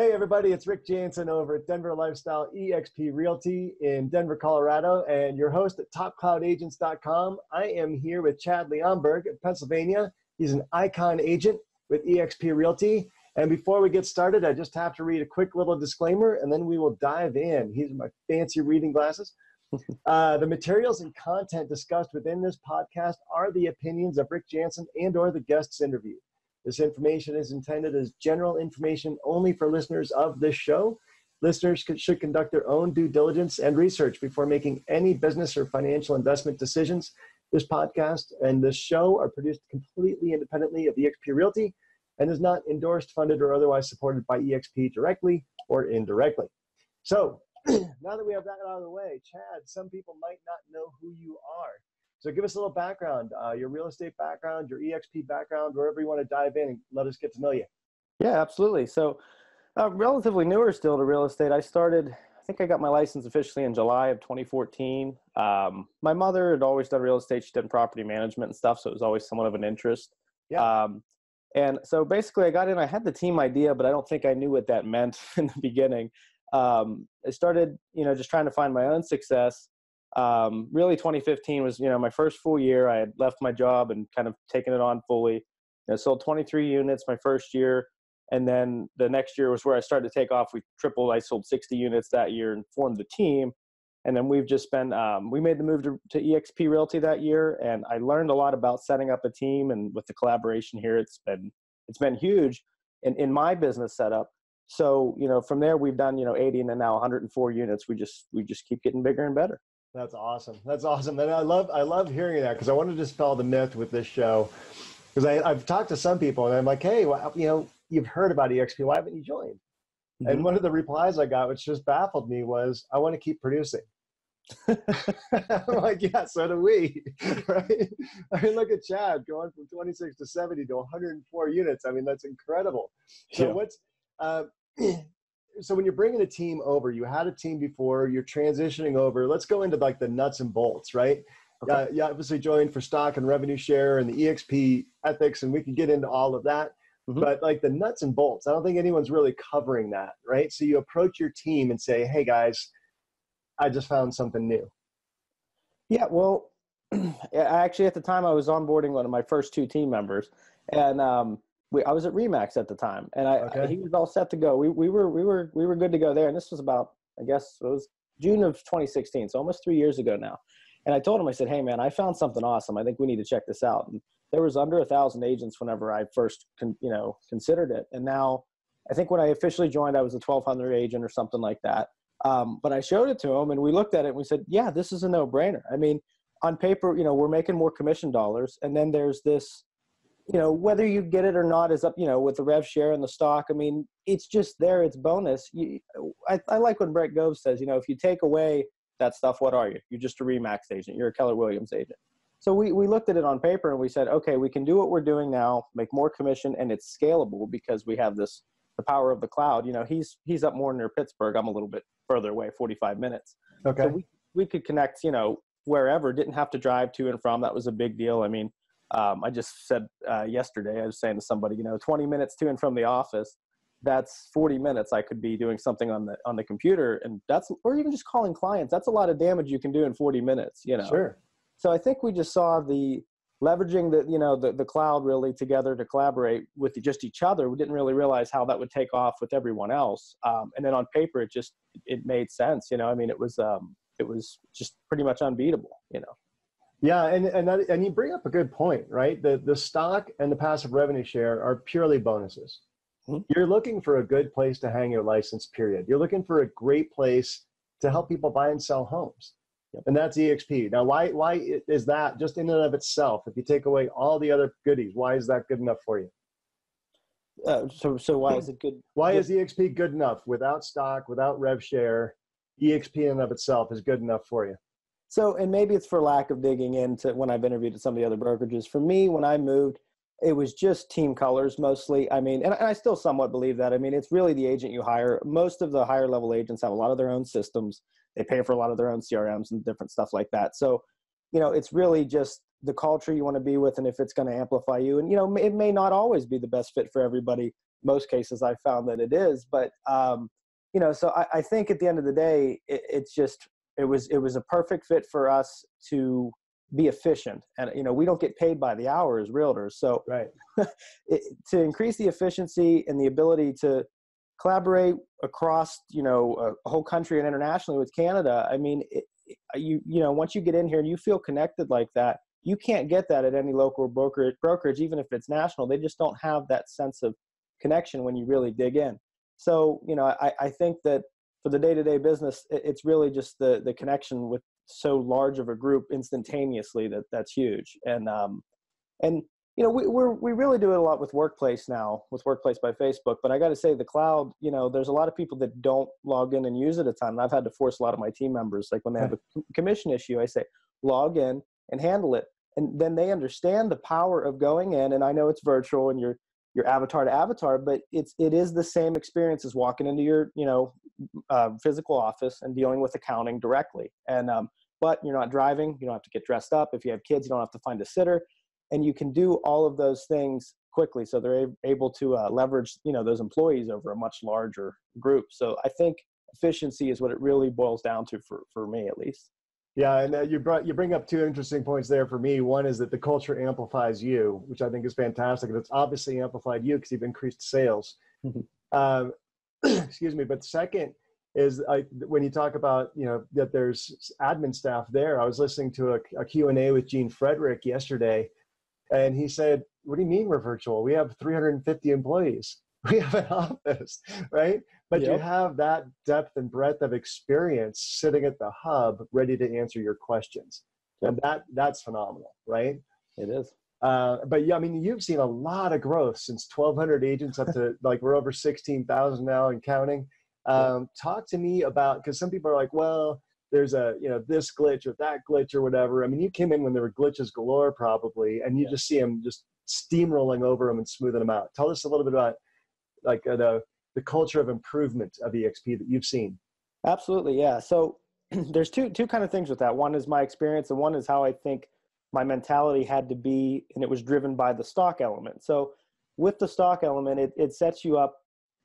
Hey, everybody, it's Rick Janson over at Denver Lifestyle EXP Realty in Denver, Colorado, and your host at TopCloudAgents.com. I am here with Chad Leonberg of Pennsylvania. He's an icon agent with EXP Realty. And before we get started, I just have to read a quick little disclaimer and then we will dive in. These are my fancy reading glasses. Uh, the materials and content discussed within this podcast are the opinions of Rick Janson and or the guests interviewed. This information is intended as general information only for listeners of this show. Listeners should conduct their own due diligence and research before making any business or financial investment decisions. This podcast and this show are produced completely independently of EXP Realty and is not endorsed, funded, or otherwise supported by EXP directly or indirectly. So, now that we have that out of the way, Chad, some people might not know who you are. So give us a little background, uh, your real estate background, your EXP background, wherever you want to dive in and let us get to know you. Yeah, absolutely. So uh, relatively newer still to real estate. I started, I think I got my license officially in July of 2014. Um, my mother had always done real estate. She did property management and stuff. So it was always somewhat of an interest. Yeah. Um, and so basically I got in, I had the team idea, but I don't think I knew what that meant in the beginning. Um, I started, you know, just trying to find my own success um, really 2015 was you know my first full year. I had left my job and kind of taken it on fully. I sold 23 units my first year and then the next year was where i started to take off. We tripled i sold 60 units that year and formed the team. And then we've just been um, we made the move to, to exp realty that year and i learned a lot about setting up a team and with the collaboration here it's been it's been huge in, in my business setup. So you know from there we've done you know 80 and now 104 units. We just we just keep getting bigger and better that's awesome. That's awesome. And I love I love hearing that because I want to dispel the myth with this show. Because I've talked to some people and I'm like, hey, well, you know, you've heard about EXP. Why haven't you joined? Mm-hmm. And one of the replies I got, which just baffled me, was, I want to keep producing. I'm like, yeah, so do we, right? I mean, look at Chad going from 26 to 70 to 104 units. I mean, that's incredible. So yeah. what's, uh, so when you're bringing a team over, you had a team before, you're transitioning over. Let's go into like the nuts and bolts, right? Okay. Uh, you obviously joined for stock and revenue share and the EXP ethics, and we can get into all of that. Mm-hmm. But like the nuts and bolts, I don't think anyone's really covering that, right? So you approach your team and say, "Hey guys, I just found something new." Yeah, well, I actually, at the time I was onboarding one of my first two team members, and um, we, I was at Remax at the time, and I, okay. I, he was all set to go. We we were we were we were good to go there, and this was about I guess it was June of 2016, so almost three years ago now. And I told him, I said, "Hey man, I found something awesome. I think we need to check this out." And there was under a thousand agents whenever I first con, you know considered it, and now I think when I officially joined, I was a 1,200 agent or something like that. Um, but I showed it to him, and we looked at it, and we said, "Yeah, this is a no-brainer." I mean, on paper, you know, we're making more commission dollars, and then there's this you know whether you get it or not is up you know with the rev share and the stock. I mean it's just there it's bonus. You, I, I like when Brent Gove says you know if you take away that stuff what are you? You're just a remax agent. You're a keller williams agent. So we, we looked at it on paper and we said okay we can do what we're doing now make more commission and it's scalable because we have this the power of the cloud. You know he's he's up more near pittsburgh. I'm a little bit further away 45 minutes. Okay. so we, we could connect you know wherever. Didn't have to drive to and from. That was a big deal. I mean um, I just said uh, yesterday, I was saying to somebody, you know, 20 minutes to and from the office, that's 40 minutes I could be doing something on the on the computer, and that's or even just calling clients. That's a lot of damage you can do in 40 minutes, you know. Sure. So I think we just saw the leveraging the you know the, the cloud really together to collaborate with just each other we didn't really realize how that would take off with everyone else um, and then on paper it just it made sense you know i mean it was um, it was just pretty much unbeatable you know yeah, and and that, and you bring up a good point, right? The the stock and the passive revenue share are purely bonuses. Mm-hmm. You're looking for a good place to hang your license. Period. You're looking for a great place to help people buy and sell homes, yep. and that's EXP. Now, why why is that just in and of itself? If you take away all the other goodies, why is that good enough for you? Uh, so so why is it good? Why good? is EXP good enough without stock, without rev share? EXP in and of itself is good enough for you. So, and maybe it's for lack of digging into when I've interviewed at some of the other brokerages. For me, when I moved, it was just team colors mostly. I mean, and, I still somewhat believe that. I mean, it's really the agent you hire. Most of the higher level agents have a lot of their own systems. They pay for a lot of their own CRMs and different stuff like that. So, you know, it's really just the culture you want to be with and if it's going to amplify you. And, you know, it may not always be the best fit for everybody. most cases I found that it is. But um, you know, so I, I, think at the end of the day, it, it's just it was it was a perfect fit for us to be efficient. And you know we don't get paid by the hour as realtors. So right. it, to increase the efficiency and the ability to collaborate across you know a whole country and internationally with canada i mean it, you you know once you get in here and you feel connected like that you can't get that at any local brokerage brokerage even if it's national. They just don't have that sense of connection when you really dig in. So you know i, I think that for the day-to-day business it's really just the the connection with so large of a group instantaneously that that's huge. And um and you know we we're, we really do it a lot with workplace now with workplace by facebook. But i got to say the cloud you know there's a lot of people that don't log in and use it a ton. And i've had to force a lot of my team members like when they have a commission issue i say log in and handle it. And then they understand the power of going in and i know it's virtual and you're your avatar to avatar but it's it is the same experience as walking into your you know uh, physical office and dealing with accounting directly. And um, but you're not driving you don't have to get dressed up. If you have kids you don't have to find a sitter. And you can do all of those things quickly. So they're able to uh, leverage you know those employees over a much larger group. So i think efficiency is what it really boils down to for for me at least yeah, and uh, you brought you bring up two interesting points there for me. One is that the culture amplifies you, which I think is fantastic, and it's obviously amplified you because you've increased sales. Um, excuse me, but second is I, when you talk about you know that there's admin staff there. I was listening to a, a Q and A with Gene Frederick yesterday, and he said, "What do you mean we're virtual? We have 350 employees. We have an office, right? but yep. you have that depth and breadth of experience sitting at the hub ready to answer your questions. Yep. and that that's phenomenal right? It is. Uh, but yeah i mean you've seen a lot of growth since 1200 agents up to like we're over 16000 now and counting. Um, talk to me about because some people are like well there's a you know this glitch or that glitch or whatever. I mean you came in when there were glitches galore probably and you just see them just steamrolling over them and smoothing them out. Tell us a little bit about like uh, the the culture of improvement of exp that you've seen? Absolutely yeah. So there's two two kind of things with that. One is my experience and one is how i think my mentality had to be and it was driven by the stock element. So with the stock element it, it sets you up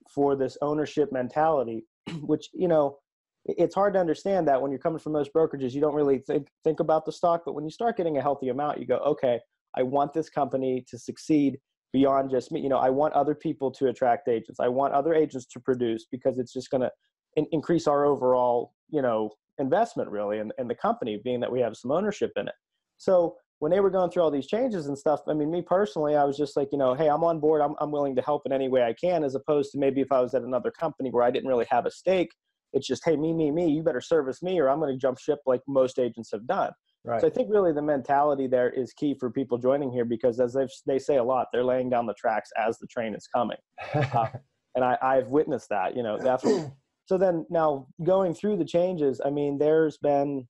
for this ownership mentality which you know it's hard to understand that when you're coming from most brokerages you don't really think think about the stock but when you start getting a healthy amount you go okay i want this company to succeed beyond just me. You know, I want other people to attract agents. I want other agents to produce because it's just going to in- increase our overall, you know, investment really in, in the company, being that we have some ownership in it. So when they were going through all these changes and stuff, I mean, me personally, I was just like, you know, hey, I'm on board. I'm, I'm willing to help in any way I can, as opposed to maybe if I was at another company where I didn't really have a stake. It's just, hey, me, me, me, you better service me or I'm going to jump ship like most agents have done. Right. So I think really the mentality there is key for people joining here because as they say a lot, they're laying down the tracks as the train is coming, uh, and I, I've witnessed that. You know, definitely. so then now going through the changes, I mean, there's been,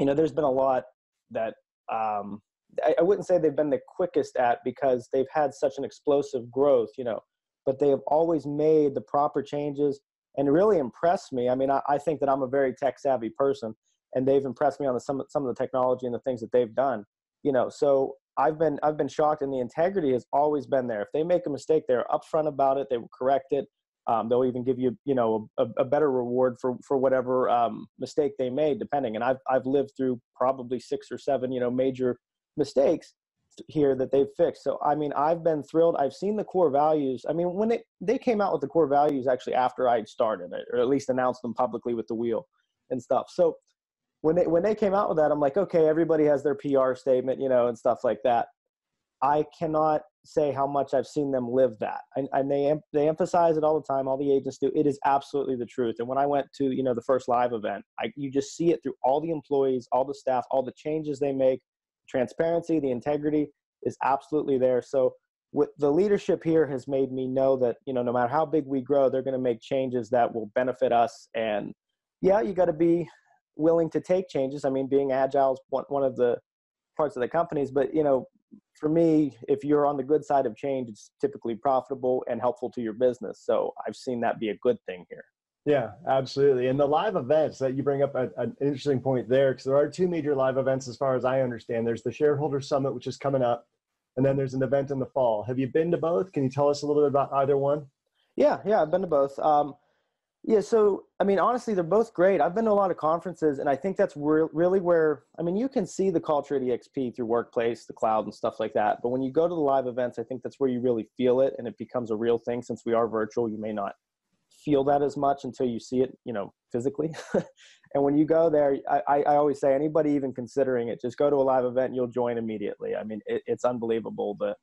you know, there's been a lot that um, I, I wouldn't say they've been the quickest at because they've had such an explosive growth. You know, but they have always made the proper changes and really impressed me. I mean, I, I think that I'm a very tech savvy person and they've impressed me on the, some some of the technology and the things that they've done. You know, so I've been I've been shocked, and the integrity has always been there. If they make a mistake, they're upfront about it. They will correct it. Um, they'll even give you you know a, a better reward for for whatever um, mistake they made, depending. And I've I've lived through probably six or seven you know major mistakes here that they've fixed. So I mean, I've been thrilled. I've seen the core values. I mean, when they they came out with the core values actually after I started it, or at least announced them publicly with the wheel and stuff. So when they when they came out with that, I'm like, okay, everybody has their PR statement, you know, and stuff like that. I cannot say how much I've seen them live that, and, and they they emphasize it all the time. All the agents do. It is absolutely the truth. And when I went to you know the first live event, I, you just see it through all the employees, all the staff, all the changes they make. Transparency, the integrity is absolutely there. So with the leadership here has made me know that you know no matter how big we grow, they're going to make changes that will benefit us. And yeah, you got to be willing to take changes. I mean, being agile is one, one of the parts of the companies, but you know, for me, if you're on the good side of change, it's typically profitable and helpful to your business. So I've seen that be a good thing here. Yeah, absolutely. And the live events that you bring up a, an interesting point there, because there are two major live events as far as I understand. There's the shareholder summit, which is coming up, and then there's an event in the fall. Have you been to both? Can you tell us a little bit about either one? Yeah, yeah, I've been to both. Um, yeah, so I mean, honestly, they're both great. I've been to a lot of conferences, and I think that's re- really where I mean, you can see the culture at EXP through workplace, the cloud, and stuff like that. But when you go to the live events, I think that's where you really feel it, and it becomes a real thing. Since we are virtual, you may not feel that as much until you see it, you know, physically. and when you go there, I, I always say anybody even considering it, just go to a live event, you'll join immediately. I mean, it, it's unbelievable the,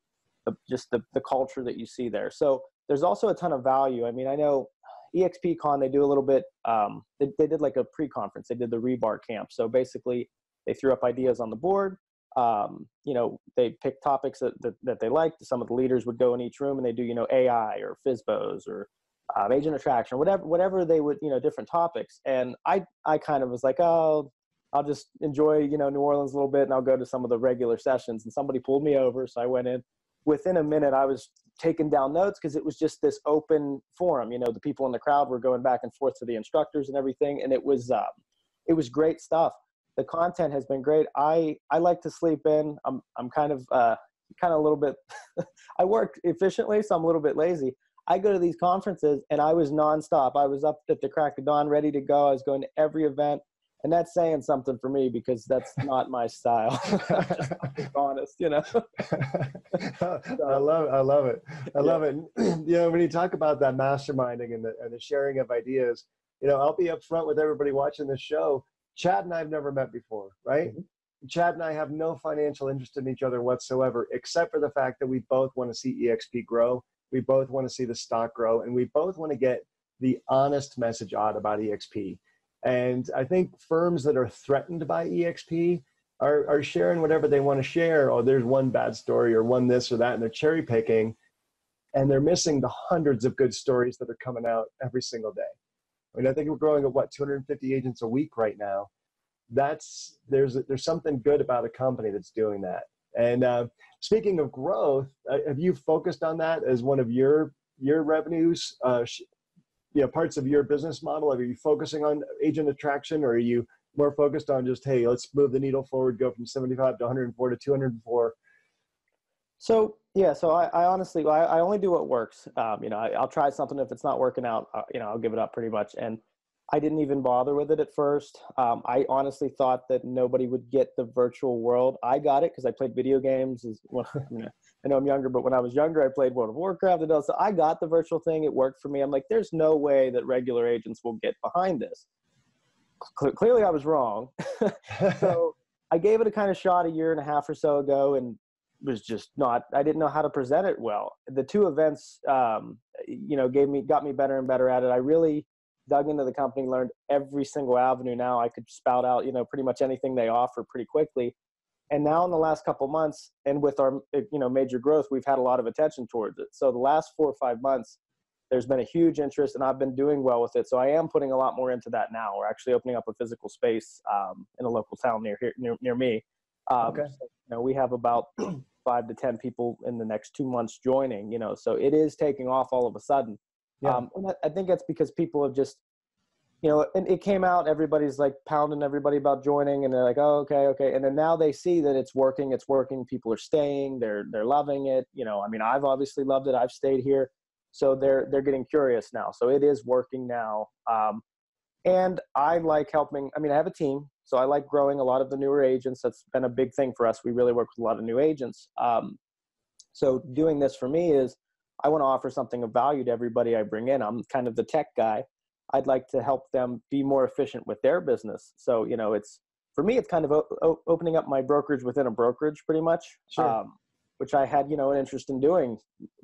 the just the the culture that you see there. So there's also a ton of value. I mean, I know EXPCon, they do a little bit, um, they, they did like a pre-conference. They did the rebar camp. So basically they threw up ideas on the board. Um, you know, they picked topics that, that, that, they liked. Some of the leaders would go in each room and they do, you know, AI or FSBOs or um, agent attraction, whatever, whatever they would, you know, different topics. And I, I kind of was like, oh, I'll just enjoy, you know, New Orleans a little bit and I'll go to some of the regular sessions. And somebody pulled me over. So I went in within a minute, I was taking down notes because it was just this open forum. You know, the people in the crowd were going back and forth to the instructors and everything, and it was um, it was great stuff. The content has been great. I I like to sleep in. I'm I'm kind of uh, kind of a little bit. I work efficiently, so I'm a little bit lazy. I go to these conferences and I was nonstop. I was up at the crack of dawn, ready to go. I was going to every event and that's saying something for me because that's not my style. honest, you know. I love, I love it. I yeah. love it. you know, when you talk about that masterminding and the, and the sharing of ideas, you know, I'll be upfront with everybody watching this show. Chad and I have never met before, right? Mm-hmm. Chad and I have no financial interest in each other whatsoever, except for the fact that we both want to see EXP grow. We both want to see the stock grow, and we both want to get the honest message out about EXP and I think firms that are threatened by EXP are, are sharing whatever they want to share. Oh, there's one bad story or one this or that, and they're cherry picking. And they're missing the hundreds of good stories that are coming out every single day. I mean, I think we're growing at what 250 agents a week right now. That's there's there's something good about a company that's doing that. And uh, speaking of growth, uh, have you focused on that as one of your your revenues uh, you know parts of your business model? Are you focusing on agent attraction, or are you more focused on just hey, let's move the needle forward, go from 75 to 104 to 204? So yeah, so I, I honestly, I, I, only do what works. Um, you know, I, will try something. If it's not working out, uh, you know, I'll give it up pretty much. And I didn't even bother with it at first. Um, I honestly thought that nobody would get the virtual world. I got it because I played video games. As well, you know, I know I'm younger, but when I was younger, I played World of Warcraft and all. So I got the virtual thing. It worked for me. I'm like, there's no way that regular agents will get behind this. clearly, I was wrong. so I gave it a kind of shot a year and a half or so ago, and was just not. I didn't know how to present it well. The two events, um, you know, gave me got me better and better at it. I really dug into the company, learned every single avenue. Now I could spout out, you know, pretty much anything they offer pretty quickly and now in the last couple months and with our you know major growth we've had a lot of attention towards it. So the last four or five months there's been a huge interest and i've been doing well with it. So i am putting a lot more into that now. We're actually opening up a physical space um, in a local town near here near, near me. Um, okay. So, you know we have about five to ten people in the next two months joining you know so it is taking off all of a sudden. Yeah. Um, and I think that's because people have just you know, and it came out, everybody's like pounding everybody about joining and they're like, oh, okay, okay. And then now they see that it's working, it's working, people are staying, they're they're loving it. You know, I mean, I've obviously loved it. I've stayed here. So they're they're getting curious now. So it is working now. Um, and I like helping. I mean, I have a team, so I like growing a lot of the newer agents. That's been a big thing for us. We really work with a lot of new agents. Um, so doing this for me is I want to offer something of value to everybody I bring in. I'm kind of the tech guy. I'd like to help them be more efficient with their business. So, you know, it's for me, it's kind of o- opening up my brokerage within a brokerage pretty much, sure. um, which I had, you know, an interest in doing.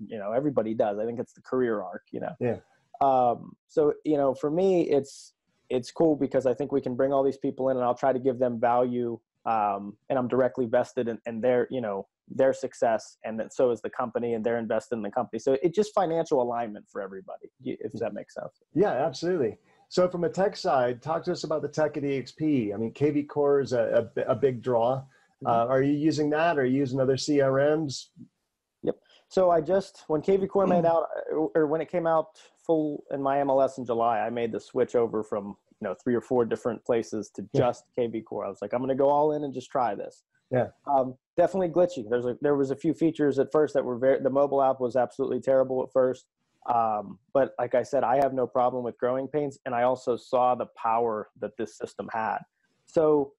You know, everybody does. I think it's the career arc, you know. Yeah. Um, so, you know, for me, it's, it's cool because I think we can bring all these people in and I'll try to give them value. Um, and I'm directly vested in, in their, you know, their success and then so is the company and they're invested in the company. So it's just financial alignment for everybody if that makes sense. Yeah absolutely. So from a tech side talk to us about the tech at exp i mean kvCORE core is a, a, a big draw. Mm-hmm. uh, are you using that? Or are you using other crms yep. So i just when kvCORE made out or when it came out full in my mls in july i made the switch over from you know three or four different places to just kvCORE i was like i'm going to go all in and just try this Yeah. Um, definitely glitchy. There's a, there was a few features at first that were very, the mobile app was absolutely terrible at first. Um, but like I said, I have no problem with growing pains. And I also saw the power that this system had. So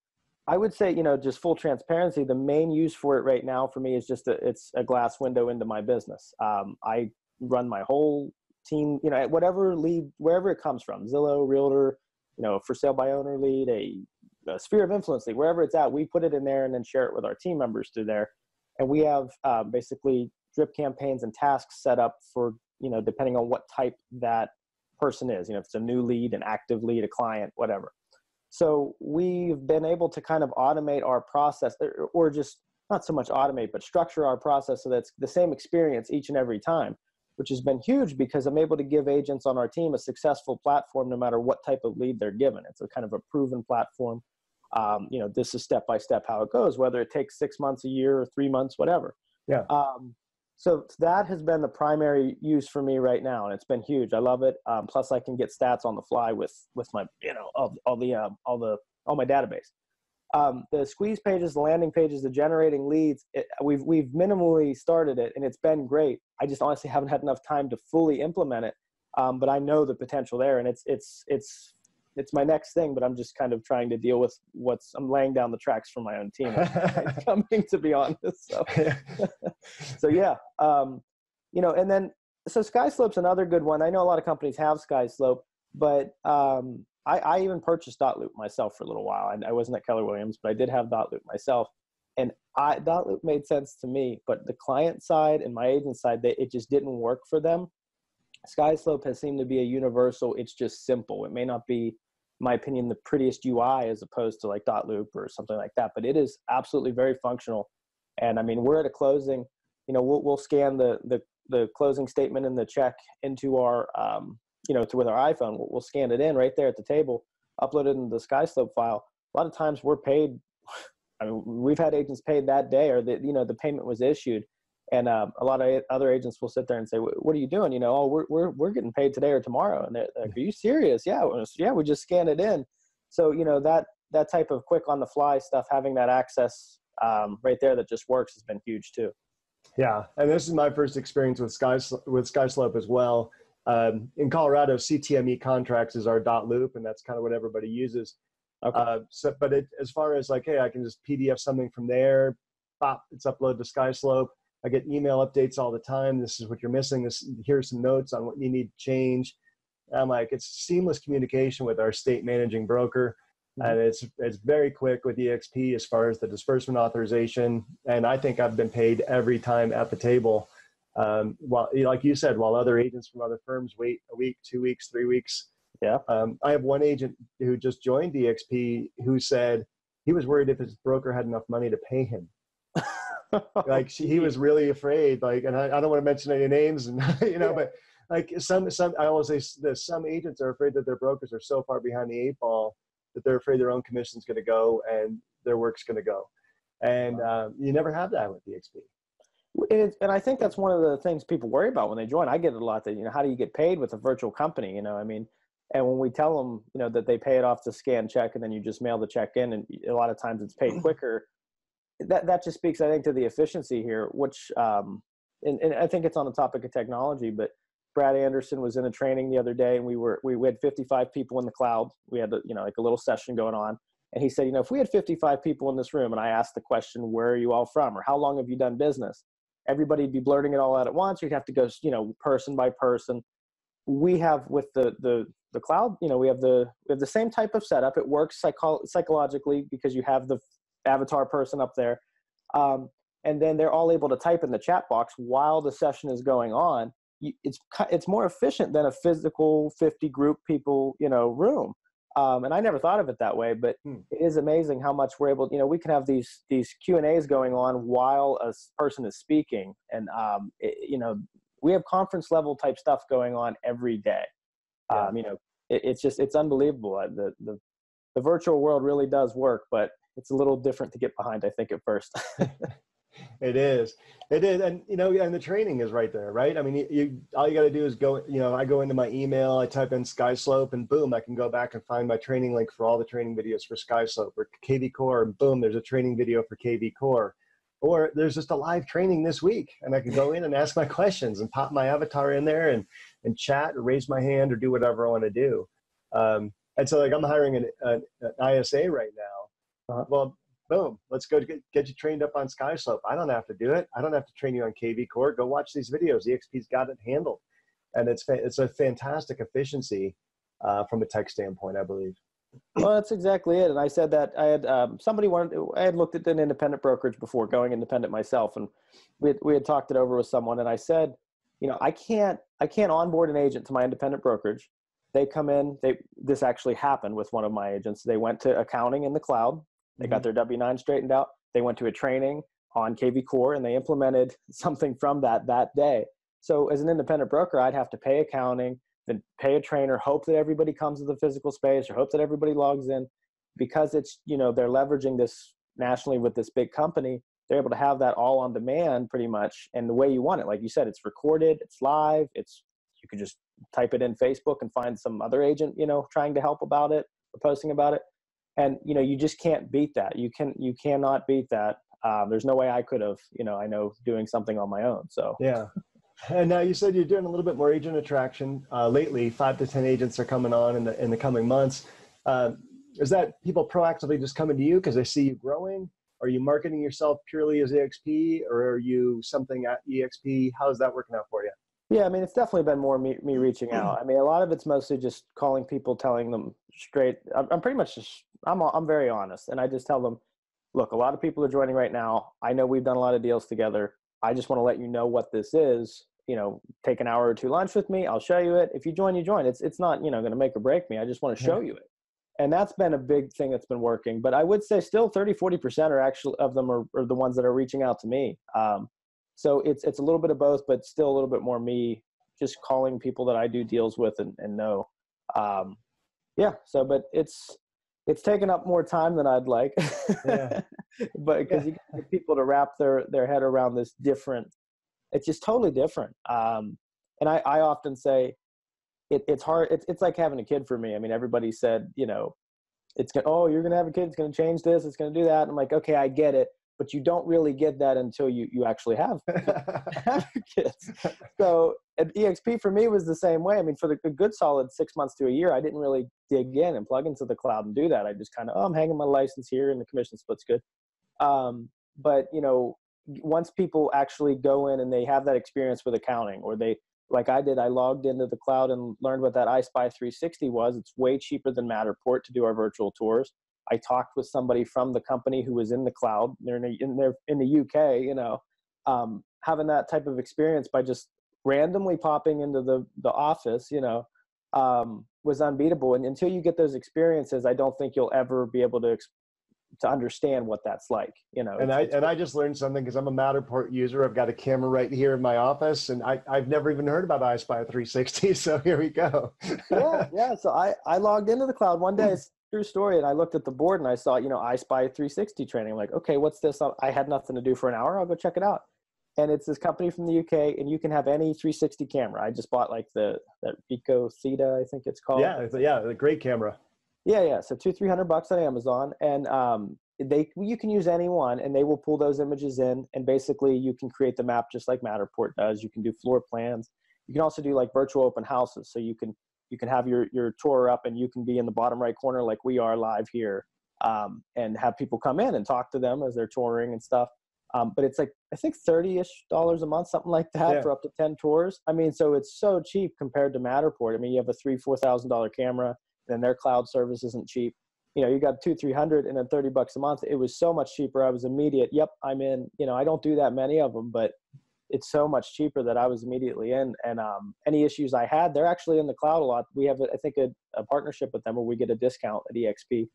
I would say, you know, just full transparency, the main use for it right now for me is just a, it's a glass window into my business. Um, I run my whole team, you know, whatever lead, wherever it comes from, Zillow, Realtor, you know, for sale by owner lead, a, a sphere of influence lead, wherever it's at, we put it in there and then share it with our team members through there. And we have uh, basically drip campaigns and tasks set up for, you know, depending on what type that person is, you know, if it's a new lead, an active lead, a client, whatever. So we've been able to kind of automate our process or just not so much automate, but structure our process so that it's the same experience each and every time, which has been huge because I'm able to give agents on our team a successful platform no matter what type of lead they're given. It's a kind of a proven platform. Um, you know, this is step by step how it goes, whether it takes six months, a year, or three months, whatever. Yeah. Um, so that has been the primary use for me right now and it's been huge i love it um, plus i can get stats on the fly with with my you know all, all the um, all the all my database um, the squeeze pages the landing pages the generating leads it, we've we've minimally started it and it's been great i just honestly haven't had enough time to fully implement it um, but i know the potential there and it's it's it's it's my next thing, but I'm just kind of trying to deal with what's I'm laying down the tracks for my own team. coming to be honest. So, so yeah, um, you know, and then so SkySlope's another good one. I know a lot of companies have SkySlope, but um, I, I, even purchased Dotloop myself for a little while. I, I wasn't at Keller Williams, but I did have Dotloop myself, and I Dotloop made sense to me. But the client side and my agent side, they, it just didn't work for them. SkySlope has seemed to be a universal. It's just simple. It may not be my opinion, the prettiest UI as opposed to like dot loop or something like that. But it is absolutely very functional. And I mean, we're at a closing. You know, we'll we'll scan the the the closing statement and the check into our um, you know to with our iPhone. We'll, we'll scan it in right there at the table, upload it into the SkySlope file. A lot of times we're paid. I mean, we've had agents paid that day, or the you know the payment was issued, and um, a lot of other agents will sit there and say, "What are you doing?" You know, "Oh, we're we're we're getting paid today or tomorrow." And they're like, "Are you serious?" Yeah, yeah, we just scan it in. So you know that that type of quick on the fly stuff, having that access um, right there that just works has been huge too. Yeah, and this is my first experience with Sky with SkySlope as well. Um, in Colorado, CTM eContracts is our dot loop, and that's kind of what everybody uses. Okay. Uh, so, but it, as far as like, hey, I can just PDF something from there, pop, it's uploaded to SkySlope I get email updates all the time. This is what you're missing. This here's some notes on what you need to change. I'm like, it's seamless communication with our state managing broker. Mm-hmm. And it's it's very quick with EXP as far as the disbursement authorization. And I think I've been paid every time at the table. Um, while like you said, while other agents from other firms wait a week, two weeks, three weeks. Yeah. Um, I have one agent who just joined EXP who said he was worried if his broker had enough money to pay him. Like she, he was really afraid like and I, I don't want to mention any names and you know yeah. but like some some i always say that some agents are afraid that their brokers are so far behind the eight ball that they're afraid their own commission's going to go and their work's going to go and um, you never have that with exp it, and I think that's one of the things people worry about when they join. I get it a lot that you know, how do you get paid with a virtual company? You know, I mean, and when we tell them, you know, that they pay it off to scan check and then you just mail the check in, and a lot of times it's paid quicker that that just speaks, I think, to the efficiency here, which um, and, and I think it's on the topic of technology, but Brad Anderson was in a training the other day, and we were we, we had 55 people in the cloud. We had you know like a little session going on, and he said, you know, if we had 55 people in this room, and I asked the question, where are you all from, or how long have you done business? Everybody'd be blurting it all out at once. You'd have to go, you know, person by person. We have with the the the cloud, you know, we have the we have the same type of setup. It works psycho- psychologically because you have the avatar person up there. Um, and then they're all able to type in the chat box while the session is going on. It's it's more efficient than a physical 50 group people you know room. Um, and I never thought of it that way, but hmm. it is amazing how much we're able. You know, we can have these these Q and A's going on while a person is speaking, and um, it, you know, we have conference level type stuff going on every day. Yeah. Um, you know, it, it's just it's unbelievable. Uh, the the the virtual world really does work, but it's a little different to get behind, I think, at first. it is. It is, and you know, and the training is right there, right? I mean, you, you all you got to do is go. You know, I go into my email, I type in SkySlope, and boom, I can go back and find my training link for all the training videos for SkySlope or KV Core, and boom, there's a training video for KV Core. Or there's just a live training this week, and I can go in and ask my questions and pop my avatar in there and and chat or raise my hand or do whatever I want to do. Um, and so, like, I'm hiring an, an, an ISA right now. Uh-huh. Well, boom, let's go get, get you trained up on SkySlope. I don't have to do it. I don't have to train you on KV Core. Go watch these videos. EXP's got it handled. And it's, it's a fantastic efficiency uh, from a tech standpoint, I believe. Well, that's exactly it. And I said that I had um, somebody wanted. I had looked at an independent brokerage before going independent myself, and we had, we had talked it over with someone. And I said, you know, I can't I can't onboard an agent to my independent brokerage. They come in. They this actually happened with one of my agents. They went to accounting in the cloud. They mm-hmm. got their W nine straightened out. They went to a training on KV Core and they implemented something from that that day. So as an independent broker, I'd have to pay accounting, then pay a trainer, hope that everybody comes to the physical space, or hope that everybody logs in, because it's you know they're leveraging this nationally with this big company. They're able to have that all on demand pretty much, and the way you want it. Like you said, it's recorded, it's live, it's you can just type it in Facebook and find some other agent you know trying to help about it or posting about it and you know you just can't beat that. You can you cannot beat that. Um, there's no way i could have you know i know doing something on my own so. Yeah. And now you said you're doing a little bit more agent attraction uh, lately. Five to ten agents are coming on in the in the coming months. Uh, is that people proactively just coming to you because they see you growing? Are you marketing yourself purely as exp or are you something at exp how's that working out for you? Yeah, I mean, it's definitely been more me, me reaching out. I mean, a lot of it's mostly just calling people, telling them straight. I'm, I'm pretty much just, I'm, I'm very honest. And I just tell them, look, a lot of people are joining right now. I know we've done a lot of deals together. I just want to let you know what this is. You know, take an hour or two lunch with me. I'll show you it. If you join, you join. It's, it's not, you know, going to make or break me. I just want to show yeah. you it. And that's been a big thing that's been working. But I would say still 30, 40% are actually of them are, are the ones that are reaching out to me. Um, so it's it's a little bit of both, but still a little bit more me just calling people that I do deals with and, and know. Um, yeah. So, but it's it's taken up more time than I'd like. Yeah. but because yeah. you get people to wrap their their head around this different, it's just totally different. Um, and I I often say it, it's hard. It's it's like having a kid for me. I mean, everybody said you know it's gonna oh you're gonna have a kid. It's gonna change this. It's gonna do that. And I'm like okay, I get it but you don't really get that until you you actually have, have kids. So at EXP for me was the same way. I mean, for the good solid six months to a year, I didn't really dig in and plug into the cloud and do that. I just kind of, oh, I'm hanging my license here and the commission split's good. Um, but you know, once people actually go in and they have that experience with accounting, or they like I did, I logged into the cloud and learned what that EyeSpy 360 was. It's way cheaper than Matterport to do our virtual tours. I talked with somebody from the company who was in the cloud. They're in, a, in, they're in the UK, you know, um, having that type of experience by just randomly popping into the, the office, you know, um, was unbeatable. And until you get those experiences, I don't think you'll ever be able to to understand what that's like, you know. And I and I just learned something because I'm a Matterport user. I've got a camera right here in my office, and I I've never even heard about EyeSpy 360. So here we go. yeah, yeah. So I I logged into the cloud one day. true story. And I looked at the board and I saw, you know, EyeSpy 360 training. I'm like, okay, what's this? I had nothing to do for an hour. I'll go check it out. And it's this company from the UK, and you can have any 360 camera. I just bought like the that Ricoh Theta, I think it's called. Yeah, it's a, yeah, a great camera. Yeah, yeah. So two, three hundred bucks on Amazon, and um, they you can use any one, and they will pull those images in, and basically you can create the map just like Matterport does. You can do floor plans. You can also do like virtual open houses, so you can you can have your your tour up and you can be in the bottom right corner like we are live here um, and have people come in and talk to them as they're touring and stuff. Um, but it's like i think 30ish dollars a month something like that yeah. for up to 10 tours. I mean so it's so cheap compared to matterport. I mean you have a three four thousand dollar camera and their cloud service isn't cheap. You know you got two three hundred and then 30 bucks a month. It was so much cheaper. I was immediate yep i'm in. You know i don't do that many of them but it's so much cheaper that I was immediately in. And um, any issues I had, they're actually in the cloud a lot. We have, I think, a, a partnership with them where we get a discount at EXP.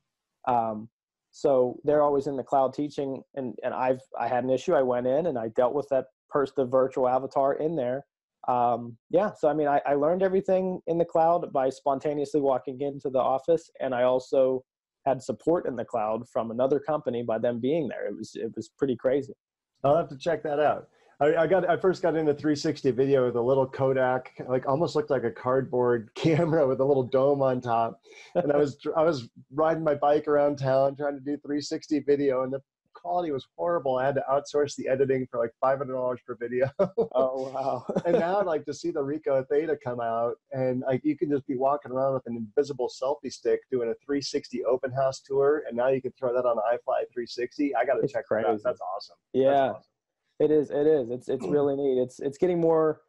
Um, so they're always in the cloud teaching. And, and I've I had an issue. I went in and I dealt with that person, the virtual avatar in there. Um, yeah. So I mean, I, I learned everything in the cloud by spontaneously walking into the office, and I also had support in the cloud from another company by them being there. It was it was pretty crazy. I'll have to check that out. I, I, got I first got into 360 video with a little Kodak, like almost looked like a cardboard camera with a little dome on top. And I was I was riding my bike around town trying to do 360 video, and the quality was horrible. I had to outsource the editing for like five hundred dollars per video. oh wow! and now, like to see the Ricoh Theta come out, and like you can just be walking around with an invisible selfie stick doing a 360 open house tour, and now you can throw that on iFly 360. I got to check that out. That's awesome. Yeah, That's awesome. It is. It is. It's it's mm. really neat. It's it's getting more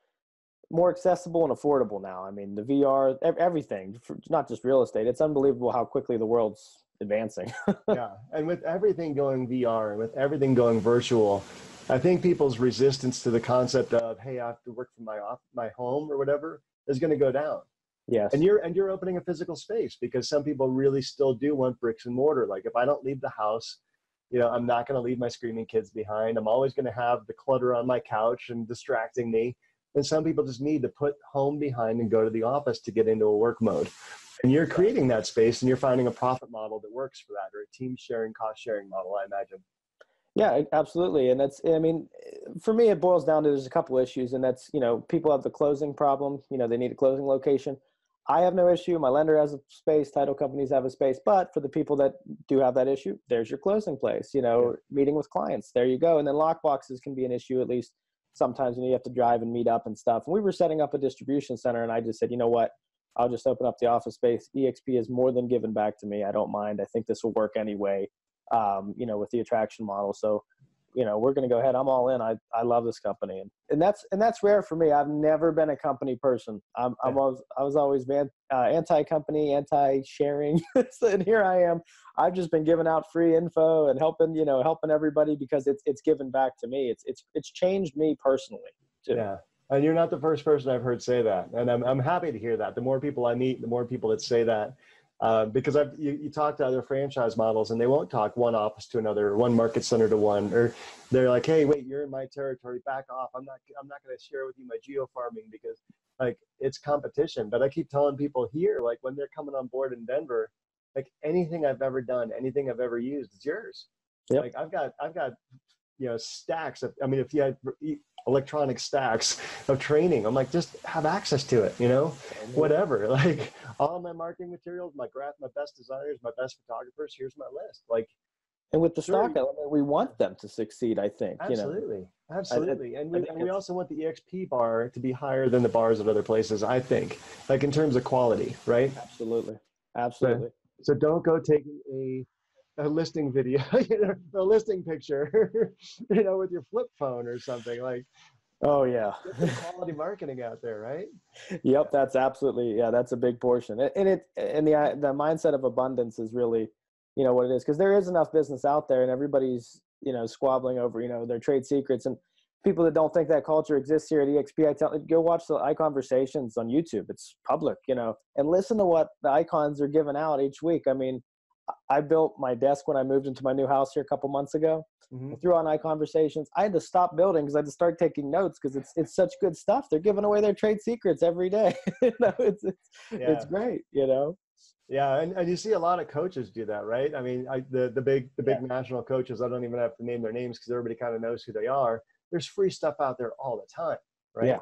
more accessible and affordable now. I mean, the VR, everything, not just real estate. It's unbelievable how quickly the world's advancing. yeah, and with everything going VR and with everything going virtual, I think people's resistance to the concept of hey, I have to work from my off my home or whatever is going to go down. Yes. And you're and you're opening a physical space because some people really still do want bricks and mortar. Like if I don't leave the house, you know, I'm not going to leave my screaming kids behind. I'm always going to have the clutter on my couch and distracting me. And some people just need to put home behind and go to the office to get into a work mode. And you're creating that space and you're finding a profit model that works for that or a team sharing cost sharing model i imagine. Yeah absolutely. And that's i mean for me it boils down to there's a couple issues and that's you know people have the closing problem you know they need a closing location i have no issue my lender has a space title companies have a space but for the people that do have that issue there's your closing place you know meeting with clients there you go and then lock boxes can be an issue at least sometimes when you have to drive and meet up and stuff and we were setting up a distribution center and i just said you know what I'll just open up the office space. EXP is more than given back to me. I don't mind. I think this will work anyway, um, you know, with the attraction model. So, you know, we're going to go ahead. I'm all in. I, I love this company. And, and that's, and that's rare for me. I've never been a company person. I'm, I'm always, I was always van, uh, anti-company, anti-sharing. and here I am. I've just been giving out free info and helping, you know, helping everybody because it's, it's given back to me. It's, it's, it's changed me personally too. Yeah. And you're not the first person I've heard say that. And I'm, I'm happy to hear that. The more people I meet, the more people that say that. Uh, because I've, you, you talk to other franchise models and they won't talk one office to another, one market center to one, or they're like, "Hey, wait, you're in my territory, back off. I'm not, I'm not going to share with you my geo farming because like it's competition." But I keep telling people here, like when they're coming on board in Denver, like anything I've ever done, anything I've ever used, is yours. Yep. Like I've got, I've got, you know, stacks of. I mean, if you had electronic stacks of training. I'm like, just have access to it, you know, whatever. Like all my marketing materials, my graph, my best designers, my best photographers. Here's my list. Like, and with the sure. stock element, we want them to succeed. I think. Absolutely, you know? absolutely, I, I, and, we, and we also want the EXP bar to be higher than the bars at other places. I think, like in terms of quality, right? Absolutely, absolutely. So, so don't go taking a a listing video, you know, a listing picture, you know, with your flip phone or something like. Oh yeah, quality marketing out there, right? Yep, that's absolutely yeah. That's a big portion, and it and the uh, the mindset of abundance is really, you know, what it is because there is enough business out there, and everybody's you know squabbling over you know their trade secrets and people that don't think that culture exists here at exp i tell you go watch the iConversations on youtube it's public you know and listen to what the icons are giving out each week i mean I built my desk when I moved into my new house here a couple months ago. Mm-hmm. Through on iConversations, I had to stop building because I had to start taking notes because it's it's such good stuff. They're giving away their trade secrets every day. you know, it's it's, yeah. it's great. You know. Yeah, and, and you see a lot of coaches do that, right? I mean, I, the the big the big yeah. national coaches. I don't even have to name their names because everybody kind of knows who they are. There's free stuff out there all the time, right? Yeah.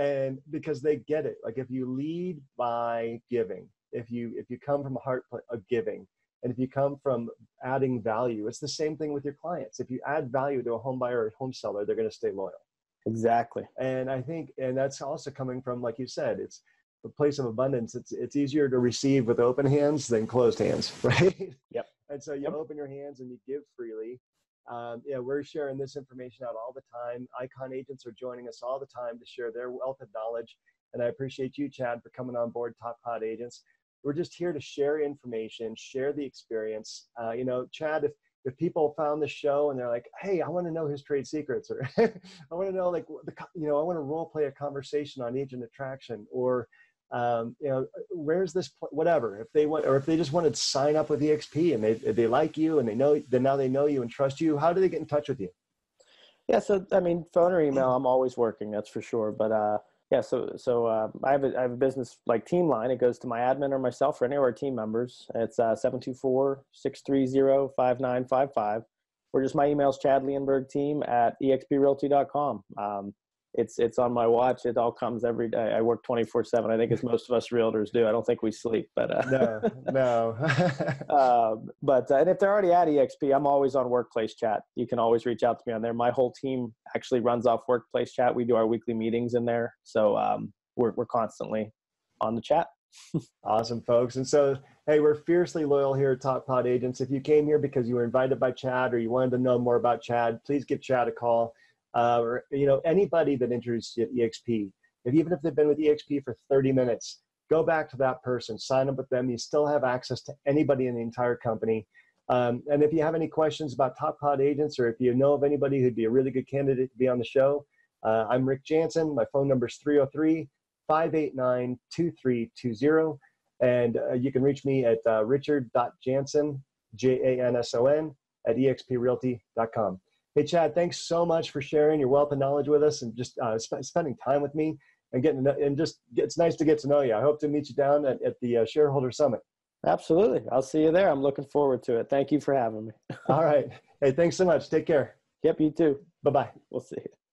And because they get it, like if you lead by giving, if you if you come from a heart of giving, and if you come from adding value, it's the same thing with your clients. If you add value to a home buyer or home seller, they're going to stay loyal. Exactly. And I think, and that's also coming from, like you said, it's a place of abundance. It's it's easier to receive with open hands than closed hands, right? Yep. and so you yep. open your hands and you give freely. Um, yeah, we're sharing this information out all the time. Icon agents are joining us all the time to share their wealth of knowledge. And I appreciate you, Chad, for coming on board Top Cloud Agents we're just here to share information, share the experience. Uh, you know, Chad, if if people found the show and they're like, "Hey, I want to know his trade secrets," or "I want to know like the you know I want to role play a conversation on agent attraction," or um, you know, where's this whatever. If they want, or if they just want to sign up with EXP and they they like you and they know then now they know you and trust you, how do they get in touch with you? Yeah, so I mean, phone or email, I'm always working. That's for sure. But uh, yeah, so so uh, I have a I have a business like team line. It goes to my admin or myself or any of our team members. It's uh, 724-630-5955. or just my email's Chad Leonberg team at exprealty.com. Um, it's it's on my watch. It all comes every day. I work twenty four seven. I think as most of us realtors do. I don't think we sleep, but uh, no, no. uh, but uh, and if they're already at EXP, I'm always on Workplace Chat. You can always reach out to me on there. My whole team actually runs off Workplace Chat. We do our weekly meetings in there, so um, we're we're constantly on the chat. awesome, folks. And so, hey, we're fiercely loyal here at Top Cloud Agents. If you came here because you were invited by Chad or you wanted to know more about Chad, please give Chad a call uh, or you know anybody that introduced you at exp if, even if they've been with exp for 30 minutes go back to that person sign up with them. You still have access to anybody in the entire company. Um, and if you have any questions about top cloud agents or if you know of anybody who'd be a really good candidate to be on the show uh, i'm rick janson. My phone number is 303 589 2320 and uh, you can reach me at uh, richard.janson j-a-n-s-o-n at exprealty.com Hey, Chad, thanks so much for sharing your wealth of knowledge with us and just uh, sp- spending time with me and getting know, and just it's nice to get to know you. I hope to meet you down at, at the uh, shareholder summit. Absolutely. I'll see you there. I'm looking forward to it. Thank you for having me. All right. Hey, thanks so much. Take care. Yep, you too. Bye bye. We'll see you.